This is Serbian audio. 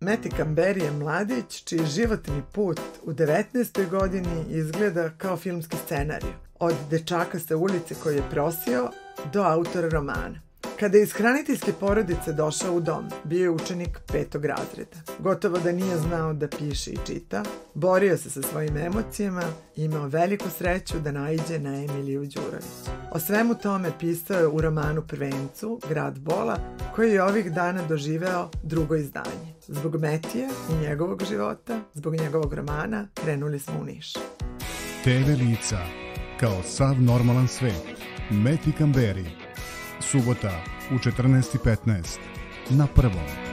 Meti Kamberi je mladić čiji životni put u 19. godini izgleda kao filmski scenarij. Od dečaka sa ulice koji je prosio do autora romana. Kada je iz hraniteljske porodice došao u dom, bio je učenik petog razreda. Gotovo da nije znao da piše i čita, borio se sa svojim emocijama i imao veliku sreću da naiđe na Emiliju Đurović. O svemu tome pisao je u romanu Prvencu, Grad Bola, koji je ovih dana doživeo drugo izdanje. Zbog Metije i njegovog života, zbog njegovog romana, krenuli smo u Niš. TV lica, kao sav normalan svet. Meti Kamberi, subota u 14.15 na prvom.